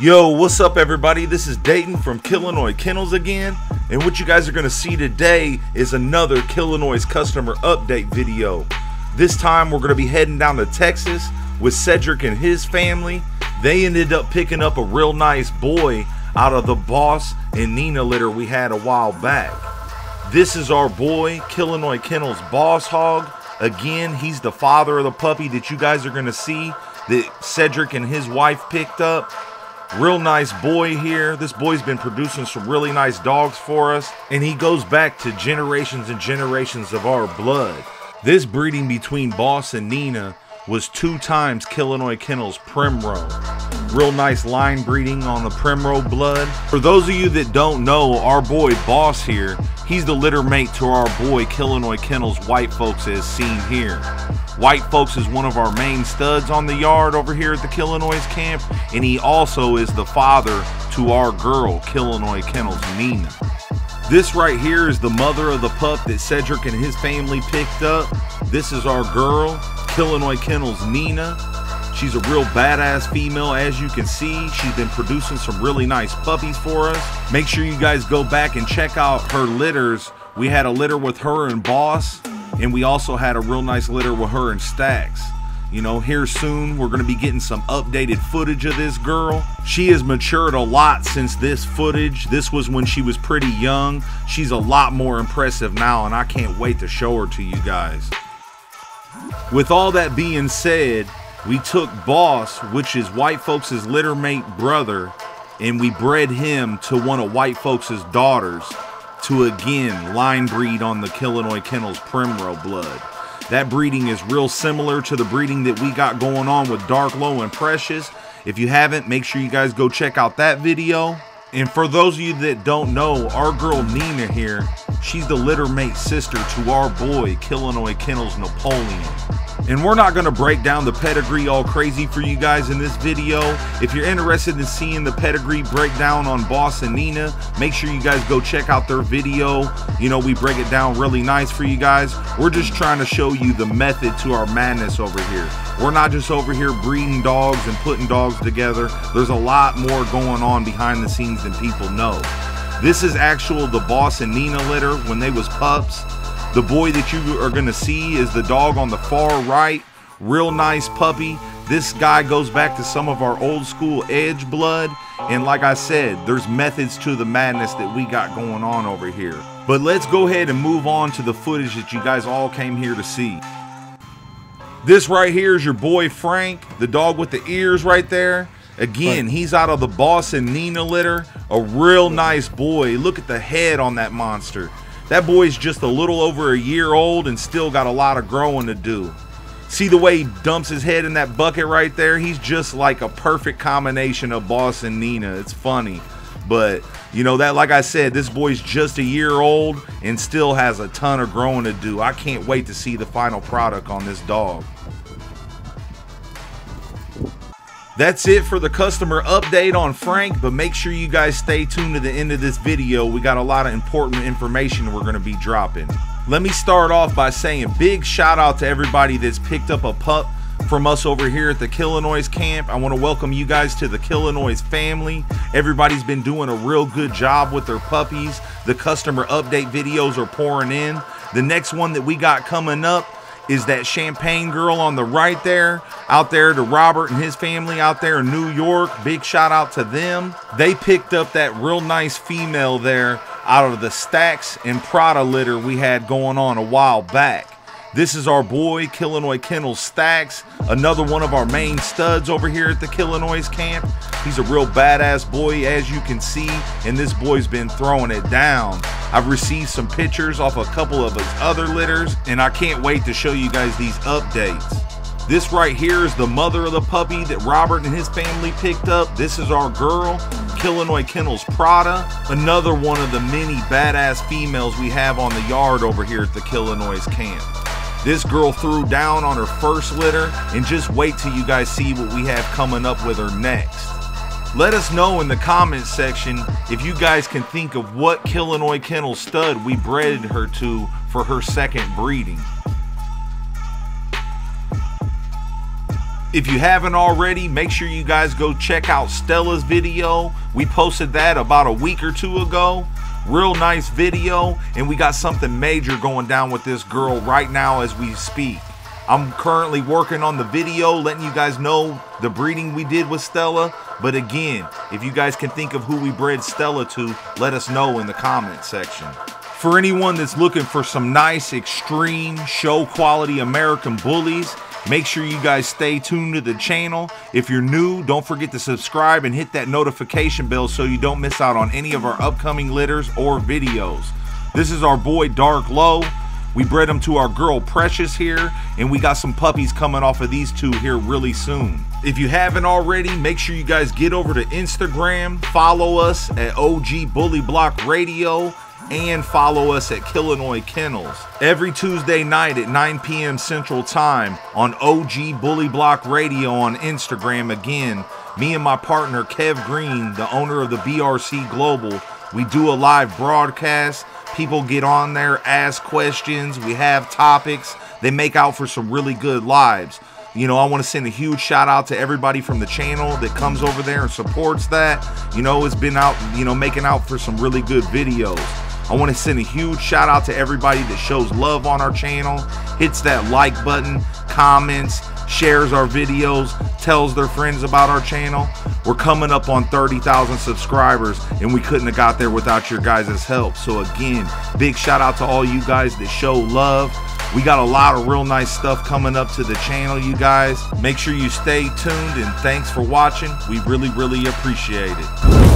Yo, what's up, everybody? This is Dayton from Killinois Kennels again, and what you guys are going to see today is another Killinois customer update video. This time, we're going to be heading down to Texas with Cedric and his family. They ended up picking up a real nice boy out of the Boss and Nina litter we had a while back. This is our boy, Killinois Kennels Boss Hog. Again, he's the father of the puppy that you guys are going to see that Cedric and his wife picked up. Real nice boy here. This boy's been producing some really nice dogs for us, and he goes back to generations and generations of our blood. This breeding between Boss and Nina was two times Killinois Kennels Primrose. Real nice line breeding on the Primrose blood. For those of you that don't know, our boy Boss here, he's the litter mate to our boy Killinois Kennels White Folks as seen here. White Folks is one of our main studs on the yard over here at the Killinois camp, and he also is the father to our girl, Killinois Kennels Nina. This right here is the mother of the pup that Cedric and his family picked up. This is our girl, Killinois Kennels Nina. She's a real badass female as you can see. She's been producing some really nice puppies for us. Make sure you guys go back and check out her litters. We had a litter with her and Boss and we also had a real nice litter with her and Stacks. You know, here soon we're going to be getting some updated footage of this girl. She has matured a lot since this footage. This was when she was pretty young. She's a lot more impressive now, and I can't wait to show her to you guys. With all that being said, we took Boss, which is white folks' litter mate brother, and we bred him to one of white folks' daughters to again line breed on the Killinois Kennels Primrose blood. That breeding is real similar to the breeding that we got going on with Dark Low and Precious. If you haven't, make sure you guys go check out that video. And for those of you that don't know, our girl Nina here, she's the litter mate sister to our boy Killinois Kennels Napoleon. And we're not going to break down the pedigree all crazy for you guys in this video. If you're interested in seeing the pedigree breakdown on Boss and Nina, make sure you guys go check out their video. You know, we break it down really nice for you guys. We're just trying to show you the method to our madness over here. We're not just over here breeding dogs and putting dogs together. There's a lot more going on behind the scenes than people know. This is actual the Boss and Nina litter when they was pups. The boy that you are going to see is the dog on the far right. Real nice puppy. This guy goes back to some of our old school edge blood. And like I said, there's methods to the madness that we got going on over here. But let's go ahead and move on to the footage that you guys all came here to see. This right here is your boy Frank, the dog with the ears right there. Again, he's out of the Boss and Nina litter. A real nice boy. Look at the head on that monster. That boy's just a little over a year old and still got a lot of growing to do. See the way he dumps his head in that bucket right there? He's just like a perfect combination of Boss and Nina. It's funny. But, you know, that, like I said, this boy's just a year old and still has a ton of growing to do. I can't wait to see the final product on this dog. That's it for the customer update on Frank, but make sure you guys stay tuned to the end of this video. We got a lot of important information we're going to be dropping. Let me start off by saying big shout out to everybody that's picked up a pup from us over here at the Killinois camp. I want to welcome you guys to the Killinois family. Everybody's been doing a real good job with their puppies. The customer update videos are pouring in. The next one that we got coming up is that champagne girl on the right there out there to robert and his family out there in new york. Big shout out to them. They picked up that real nice female there out of the stacks and prada litter we had going on a while back. This is our boy Killinois Kennel Stacks, another one of our main studs over here at the Killinois camp. He's a real badass boy, as you can see, and this boy's been throwing it down. I've received some pictures off a couple of his other litters, and I can't wait to show you guys these updates. This right here is the mother of the puppy that Robert and his family picked up. This is our girl, Killinois Kennels Prada, another one of the many badass females we have on the yard over here at the Killinois camp. This girl threw down on her first litter, and just wait till you guys see what we have coming up with her next. Let us know in the comments section if you guys can think of what Killinois Kennel stud we bred her to for her second breeding. If you haven't already, make sure you guys go check out Stella's video. We posted that about a week or two ago. Real nice video, and we got something major going down with this girl right now as we speak. I'm currently working on the video, letting you guys know the breeding we did with Stella. But again, if you guys can think of who we bred Stella to, let us know in the comment section. For anyone that's looking for some nice, extreme, show quality American bullies, Make sure you guys stay tuned to the channel. If you're new, don't forget to subscribe and hit that notification bell so you don't miss out on any of our upcoming litters or videos. This is our boy Dark Low. We bred them to our girl Precious here, and we got some puppies coming off of these two here really soon. If you haven't already, make sure you guys get over to Instagram, follow us at OG Bully Block Radio, and follow us at Killinois Kennels. Every Tuesday night at 9 p.m. Central Time on OG Bully Block Radio on Instagram. Again, me and my partner Kev Green, the owner of the BRC Global, we do a live broadcast. People get on there, ask questions. We have topics. They make out for some really good lives. You know, I want to send a huge shout out to everybody from the channel that comes over there and supports that. You know, it's been out, you know, making out for some really good videos. I want to send a huge shout out to everybody that shows love on our channel, hits that like button, comments, shares our videos, tells their friends about our channel. We're coming up on 30,000 subscribers and we couldn't have got there without your guys' help. So again, big shout out to all you guys that show love. We got a lot of real nice stuff coming up to the channel, you guys. Make sure you stay tuned and thanks for watching. We really, really appreciate it.